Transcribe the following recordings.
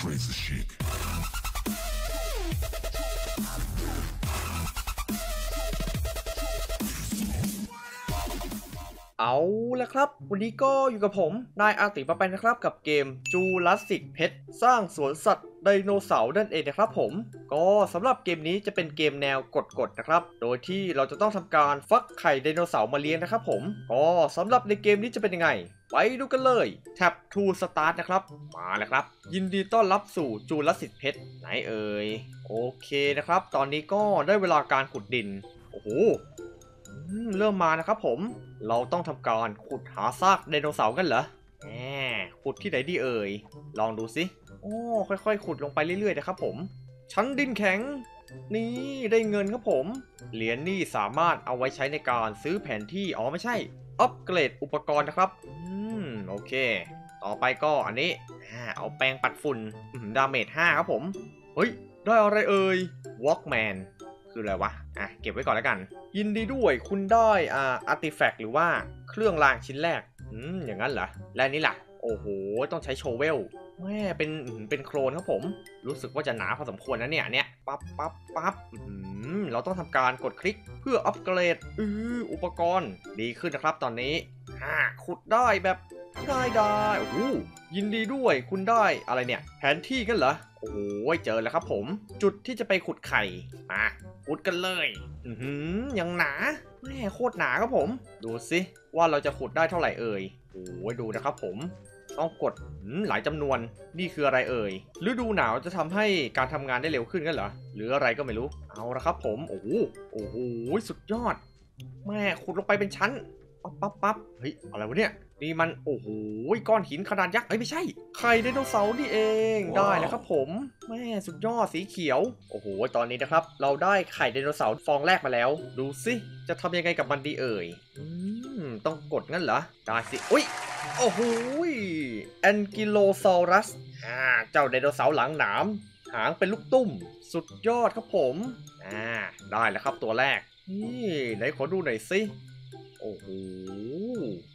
crazy chic. เอาละครับ วันนี้ก็อยู่กับผม นายอาติปะไปนะครับกับเกมจูราสสิกเพชรสร้างสวนสัตว์ไดโนเสาร์นั่นเองนะครับผม ก็สำหรับเกมนี้จะเป็นเกมแนวกดๆนะครับ โดยที่เราจะต้องทำการฟักไข่ไดโนเสาร์มาเลี้ยงนะครับผม ก็สำหรับในเกมนี้จะเป็นยังไง ไปดูกันเลย Tap to Start นะครับ มาแล้วครับ ยินดีต้อนรับสู่จูราสสิกเพชรไหนเอ่ย โอเคนะครับ ตอนนี้ก็ได้เวลาการขุดดิน โอ้โห เริ่มมานะครับผม เราต้องทำการขุดหาซากไดโนเสาร์กันเหรอแหมขุดที่ไหนดีเอ่ย ลองดูสิ โอ้ค่อยๆ ขุดลงไปเรื่อยๆนะครับผม ชั้นดินแข็ง นี่ได้เงินครับผม เหรียญนี่สามารถเอาไว้ใช้ในการซื้อแผนที่ อ๋อไม่ใช่ อัปเกรดอุปกรณ์นะครับ อืมโอเค ต่อไปก็อันนี้ เอาแปรงปัดฝุ่น damage 5ครับผม เฮ้ย ได้อะไรเอ่ย Walkman คืออะไรวะ อะ เก็บไว้ก่อนแล้วกัน ยินดีด้วยคุณได้อ่า artifact หรือว่าเครื่องรางชิ้นแรก อืม อย่างนั้นเหรอ และนี่ล่ะ โอ้โห ต้องใช้ shovel แหมเป็นเป็นโคลนครับผม รู้สึกว่าจะหนาพอสมควรนะเนี่ยเนี่ย ปั๊บปั๊บปั๊บอื้อหือเราต้องทำการกดคลิกเพื่ออัปเกรด อืออุปกรณ์ดีขึ้นนะครับตอนนี้ฮ่าขุดได้แบบง่ายดายโอ้โหยินดีด้วยคุณได้อะไรเนี่ย แผนที่กันเหรอ โอ้โหเจอแล้วครับผม จุดที่จะไปขุดไข่ มา ขุดกันเลยอือหือยังหนาแม่โคตรหนาครับผม ดูสิว่าเราจะขุดได้เท่าไหร่เอ่ยโอ้ยดูนะครับผมต้องกดหืมหลายจำนวนนี่คืออะไรเอ่ยฤดูหนาวจะทำให้การทำงานได้เร็วขึ้นกันเหรอหรืออะไรก็ไม่รู้เอาละครับ ผมโอ้โหโอ้โหสุดยอด แม่ขุดลงไปเป็นชั้นปั๊บปั๊บปั๊บเฮ้ยอะไรวะเนี่ย นี่มันโอ้โหก้อนหินขนาดยักษ์เอ้ยไม่ใช่ไข่ไดโนเสาร์นี่เองว้าวได้แล้วครับผมแม่สุดยอดสีเขียวโอ้โหตอนนี้นะครับ เราได้ไข่ไดโนเสาร์ฟองแรกมาแล้ว ดูสิจะทำยังไงกับมันดีเอ่ยอืมต้องกดงั้นเหรอได้สิอุ้ยโอ้โหแอนกิโลซอรัสอ่าเจ้าไดโนเสาร์หลังหนามหางเป็นลูกตุ้ม สุดยอดครับผมอ่าได้แล้วครับตัวแรกนี่ไหนขอดูหน่อยสิโอ้โห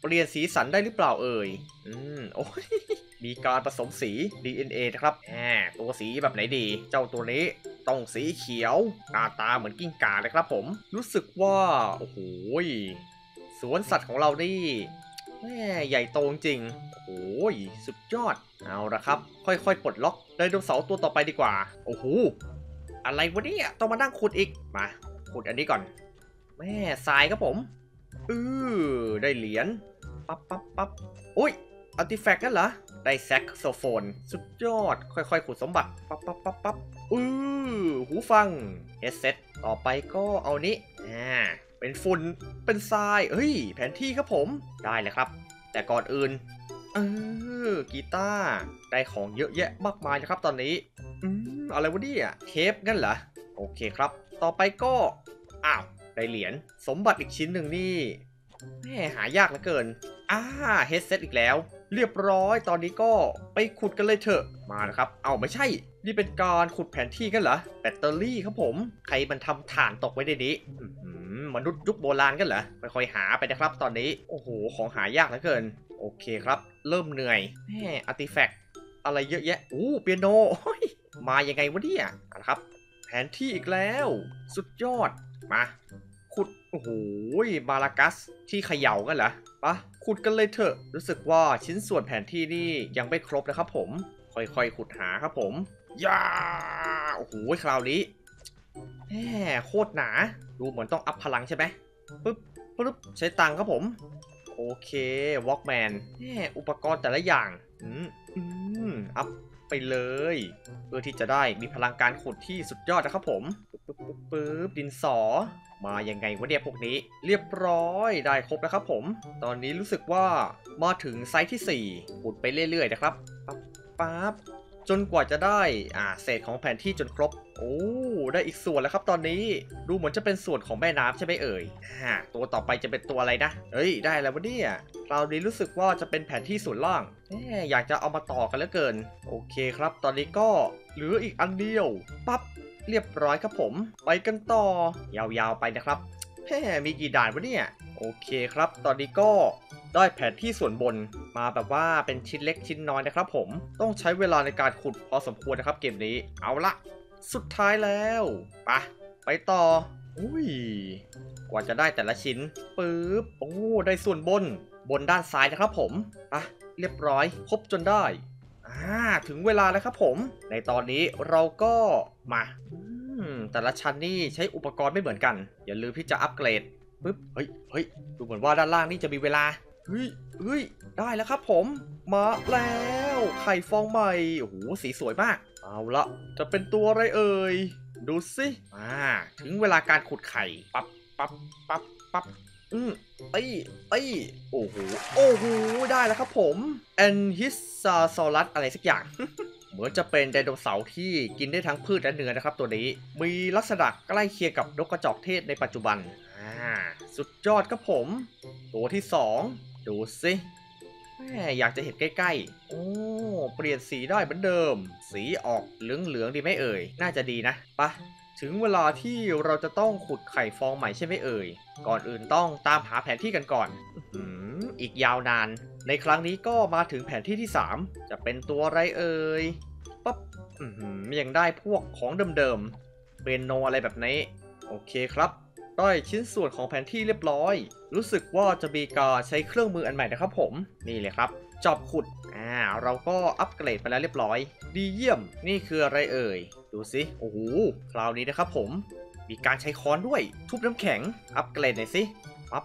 เปลี่ยนสีสันได้หรือเปล่าเอ่ย อืม โอ้ย มีการผสมสี DNA นะครับแหมตัวสีแบบไหนดี เจ้าตัวนี้ต้องสีเขียวหน้าตาเหมือนกิ้งก่าเลยครับผม รู้สึกว่า โอ้โหสวนสัตว์ของเรานี่แหมใหญ่โตจริง โอ้ย สุดยอด เอาละครับ ค่อยๆ ปลดล็อกไดโนเสาร์ตัวต่อไปดีกว่า โอ้โห อะไรวะเนี่ย ต้องมานั่งขุดอีก มา ขุดอันนี้ก่อน แหมทรายครับผม อือได้เหรียญปั๊บปั๊บปั๊บอุ้ย artifact นั่นเหรอ ได้แซกโซโฟน สุดยอด ค่อยๆ ขุดสมบัติปั๊บปั๊บปั๊บปั๊บอือหูฟัง headset ต่อไปก็เอานี้อ่าเป็นฝุ่นเป็นทรายเฮ้ย แผนที่ครับผมได้เลยครับ แต่ก่อนอื่นเออกีตาร์ได้ของเยอะแยะมากมายนะครับตอนนี้อืมอะไรวะเนี่ยเทปงั้นเหรอ โอเคครับ ต่อไปก็ อ้าว ได้เหรียญสมบัติอีกชิ้นหนึ่งนี่แหมหายากเหลือเกินอ่า headset อีกแล้ว เรียบร้อยตอนนี้ก็ไปขุดกันเลยเถอะมานะครับ เอาไม่ใช่ นี่เป็นการขุดแผนที่กันเหรอแบตเตอรี่ครับผม ใครมันทำฐานตกไว้ในนี้มนุษย์ยุคโบราณกันเหรอค่อยๆหาไปนะครับ ตอนนี้โอ้โหของหายากเหลือเกิน โอเคครับ เริ่มเหนื่อยแม่อาร์ติแฟกต์อะไรเยอะแยะอู้เปียโนโอ้ยมายังไงวะเนี่ยเอาละครับ แผนที่อีกแล้ว สุดยอดมา ขุด โอ้โหมาลากัสที่เขย่ากันเหรอปะขุดกันเลยเถอะ รู้สึกว่าชิ้นส่วนแผนที่นี่ยังไม่ครบนะครับผม ค่อยๆ ขุดหาครับผมย่าโอ้โหคราวนี้แหมโคตรหนา ดูเหมือนต้องอัพพลังใช่ไหมปึ๊บปึ๊บใช้ตังค์ครับผม โอเค Walkman แหมอุปกรณ์แต่ละอย่าง อืมอืมอัพไปเลย เพื่อที่จะได้มีพลังการขุดที่สุดยอดนะครับผม ปึ๊บปึ๊บปึ๊บดินสอ มายังไงวะเนี่ยพวกนี้ เรียบร้อยได้ครบแล้วครับผม ตอนนี้รู้สึกว่ามาถึงไซส์ที่ 4 ขุดไปเรื่อยๆนะครับปั๊บปั๊บจนกว่าจะได้อ่าเศษของแผนที่จนครบ โอ้ได้อีกส่วนแล้วครับตอนนี้ดูเหมือนจะเป็นส่วนของแม่น้ำใช่ไหมเอ่ยอ่าตัวต่อไปจะเป็นตัวอะไรนะเอ้ยได้แล้ววะเนี่ยคราวนี้รู้สึกว่าจะเป็นแผนที่ส่วนล่างแหมอยากจะเอามาต่อกันเหลือเกิน โอเคครับ ตอนนี้ก็เหลืออีกอันเดียวปั๊บ เรียบร้อยครับผม ไปกันต่อ ยาวๆไปนะครับแหมมีกี่ด่านวะเนี่ย โอเคครับ ตอนนี้ก็ได้แผนที่ส่วนบนมาแบบว่าเป็นชิ้นเล็กชิ้นน้อยนะครับผม ต้องใช้เวลาในการขุดพอสมควรนะครับเกมนี้ เอาละ สุดท้ายแล้วปะไปต่อ อุ้ย กว่าจะได้แต่ละชิ้นปึ๊บ โอ้ ได้ส่วนบน บนด้านซ้ายนะครับผมอะเรียบร้อย ครบจนได้ อ่าถึงเวลาแล้วครับผม ในตอนนี้เราก็มาอมแต่ละชั้นนี่ใช้อุปกรณ์ไม่เหมือนกัน อย่าลืมที่จะอัปเกรดปึ๊บเฮ้ยเฮ้ยดูเหมือนว่าด้านล่างนี่จะมีเวลาเฮ้ยเฮ้ยได้แล้วครับผม มาแล้วไข่ฟองใหม่โอ้โหสีสวยมาก เอาละจะเป็นตัวอะไรเอ่ยดูสิอ่าถึงเวลาการขุดไข่ปับปับปับปั๊บ อืมเอ้ยเอ้ยโอ้โห โอ้โห ได้แล้วครับผม a n h i s a s a u r u s อะไรสักอย่าง เหมือนจะเป็นไดโนเสาร์ที่กินได้ทั้งพืชและเนื้อนะครับตัวนี้ มีลักษณะใกล้เคียงกับนกกระจอกเทศในปัจจุบัน อ่า สุดยอดครับผม ตัวที่สองดูสิแหมอยากจะเห็นใกล้ๆ โอ้ เปลี่ยนสีได้เหมือนเดิม สีออกเหลืองๆดีไหมเอ่ย น่าจะดีนะปะ ถึงเวลาที่เราจะต้องขุดไข่ฟองใหม่ใช่ไหมเอ่ย ก่อนอื่นต้องตามหาแผนที่กันก่อน อืมอีกยาวนาน ในครั้งนี้ก็มาถึงแผนที่ที่ 3 จะเป็นตัวอะไรเอ่ย ปั๊บอืมยังได้พวกของเดิมๆ เป็นโนอะไรแบบนี้ โอเคครับได้ชิ้นส่วนของแผนที่เรียบร้อย รู้สึกว่าจะมีการใช้เครื่องมืออันใหม่นะครับผม นี่เลยครับ จอบขุด อ่า เราก็อัปเกรดไปแล้วเรียบร้อย ดีเยี่ยม นี่คืออะไรเอ่ย ดูสิโอ้โหคราวนี้นะครับผมมีการใช้ค้อนด้วย ทุบน้ำแข็ง อัปเกรดหน่อยสิปั๊บ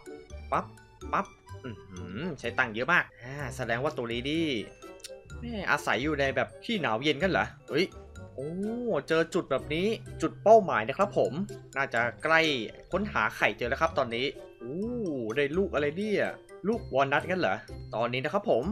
ปั๊บปั๊บอือหือใช้ตังค์เยอะมากอ่าแสดงว่าตัวนี้ดิแม่อาศัยอยู่ในแบบที่หนาวเย็นกันเหรอเฮ้ยโอ้เจอจุดแบบนี้จุดเป้าหมายนะครับผมน่าจะใกล้ค้นหาไข่เจอแล้วครับตอนนี้โอ้ได้ลูกอะไรเนี่ยลูกวอลนัทกันเหรอตอนนี้นะครับผม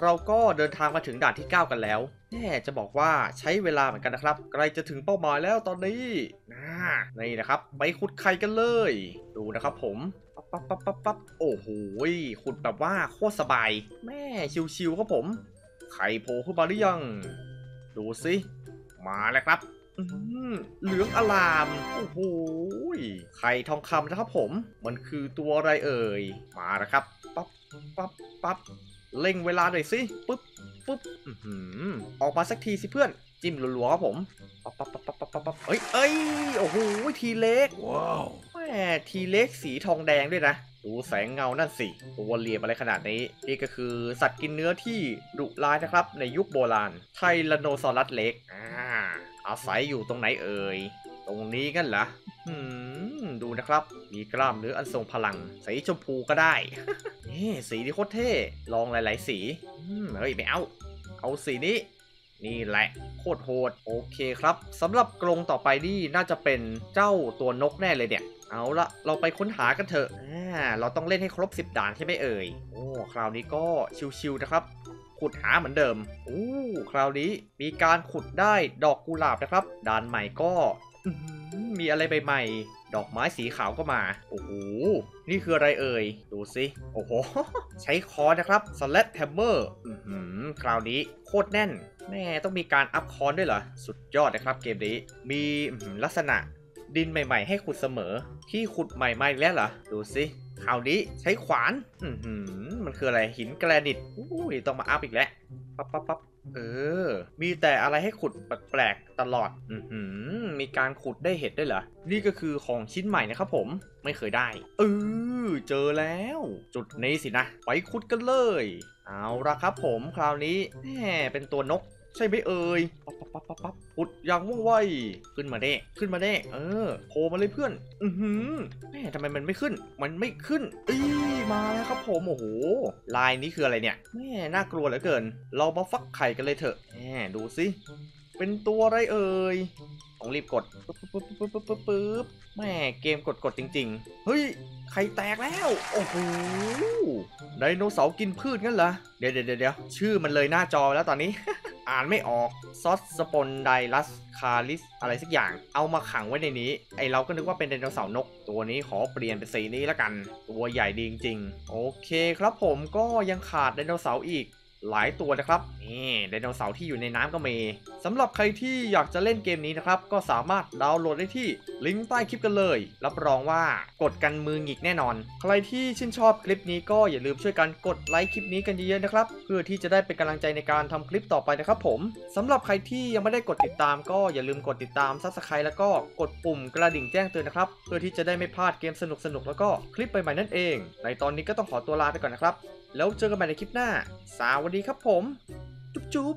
เราก็เดินทางมาถึงด่านที่ 9 กันแล้วแน่จะบอกว่าใช้เวลาเหมือนกันนะครับ ใกล้จะถึงเป้าหมายแล้วตอนนี้น่านี่นะครับ ไปขุดไข่กันเลย ดูนะครับผมปั๊บปั๊บปั๊บปั๊บปั๊บโอ้โหขุดแบบว่าโคตรสบาย แม่ชิวๆครับผม ไข่โผล่ขึ้นมาหรือยัง ดูสิมาแล้วครับอืมเหลืองอลาม โอ้โห ไข่ทองคำนะครับผม มันคือตัวอะไรเอ่ย มาแล้วครับ ปั๊บ ปั๊บ ปั๊บ เร่งเวลาหน่อยสิปึ๊บปึ๊บอื้อหือออกมาสักทีสิเพื่อนจิ้มรัวๆครับผมปั๊บปั๊บปั๊บปั๊บปั๊บปั๊บเอ้ยเอ้ยโอ้โหทีเล็กว้าวแม่ทีเล็กสีทองแดงด้วยนะ ดูแสงเงานั่นสิตัวเหลี่ยมอะไรขนาดนี้ นี่ก็คือสัตว์กินเนื้อที่ดุร้ายนะครับ ในยุคโบราณ ไทแรนโนซอรัสเล็กอ่าอาศัยอยู่ตรงไหนเอ่ย ตรงนี้กันเหรออืมดูนะครับ มีกล้ามเนื้ออันทรงพลัง สีชมพูก็ได้ นี่สีที่โคตรเท่ ลองหลาย ๆ สีอืมเฮ้ยไม่เอา เอาสีนี้ นี่แหละโคตรโหด โอเคครับสำหรับกรงต่อไปนี่น่าจะเป็นเจ้าตัวนกแน่เลยเนี่ย เอาละเราไปค้นหากันเถอะอ่าเราต้องเล่นให้ครบ 10 ด่านใช่ไหมเอ่ย โอ้คราวนี้ก็ชิวๆนะครับ ขุดหาเหมือนเดิมโอ้คราวนี้มีการขุดได้ดอกกุหลาบนะครับ ด่านใหม่ก็ มีอะไรใหม่ๆ ดอกไม้สีขาวก็มา โอ้โห นี่คืออะไรเอ่ย ดูสิ โอ้โห ใช้ค้อนนะครับ sledgehammer คราวนี้โคตรแน่น แหมต้องมีการอัพค้อนด้วยเหรอ สุดยอดนะครับเกมนี้ มีลักษณะดินใหม่ๆ ให้ขุดเสมอ ที่ขุดใหม่มาอีกแล้วเหรอ ดูสิคราวนี้ใช้ขวาน อือหือมันคืออะไรหินแกรนิตอุ้ยต้องมาอัพอีกแล้ว ปั๊บปั๊บปั๊บ เออ มีแต่อะไรให้ขุดแปลกๆตลอด อืมมีการขุดได้เห็ดด้วยเหรอ นี่ก็คือของชิ้นใหม่นะครับผม ไม่เคยได้ เออ เจอแล้ว จุดนี้สินะ ไปขุดกันเลย เอาละครับผม คราวนี้แหมเป็นตัวนก ใช่ไหมเอ่ยปั๊บปั๊บปั๊บปั๊บปั๊บขุดอย่างว่องไวขึ้นมาเด้ขึ้นมาเด้เออโผล่มาเลยเพื่อน อือหือแม่ทำไมมันไม่ขึ้น มันไม่ขึ้นอีมาแล้วครับผมโอ้โหลายนี้คืออะไรเนี่ยแม่น่ากลัวเหลือเกิน เรามาฟักไข่กันเลยเถอะแหมดูสิเป็นตัวอะไรเอ่ยต้องรีบกดปึ๊บปึ๊บปึ๊บปึ๊บปึ๊บปึ๊บแม่เกมกดกดจริง ๆ เฮ้ยไข่แตกแล้ว โอ้โหไดโนเสาร์กินพืชงั้นเหรอ เดี๋ยวเดี๋ยวเดี๋ยวชื่อมันเลยหน้าจอแล้วตอนนี้ อ่านไม่ออกซอสสปอนไดลัสคาลิสอะไรสักอย่าง เอามาขังไว้ในนี้ ไอเราก็นึกว่าเป็นไดโนเสาร์นก ตัวนี้ขอเปลี่ยนเป็นสีนี้แล้วกัน ตัวใหญ่ดีจริงๆ โอเคครับผมก็ยังขาดไดโนเสาร์อีก หลายตัวนะครับนี่ไดโนเสาร์ที่อยู่ในน้ำก็มีสำหรับใครที่อยากจะเล่นเกมนี้นะครับ ก็สามารถดาวน์โหลดได้ที่ลิงก์ใต้คลิปกันเลย รับรองว่ากดกันมือหงิกแน่นอน ใครที่ชื่นชอบคลิปนี้ก็อย่าลืมช่วยกันกดไลค์คลิปนี้กันเยอะๆนะครับ เพื่อที่จะได้เป็นกำลังใจในการทำคลิปต่อไปนะครับผมสำหรับใครที่ยังไม่ได้กดติดตาม ก็อย่าลืมกดติดตาม subscribe แล้วก็กดปุ่มกระดิ่งแจ้งเตือนนะครับเพื่อที่จะได้ไม่พลาดเกมสนุกๆแล้วก็คลิปใหม่ๆนั่นเอง ในตอนนี้ก็ต้องขอตัวลาไปก่อนนะครับ แล้วเจอกันใหม่ในคลิปหน้า สวัสดีครับผม จุ๊บจุ๊บ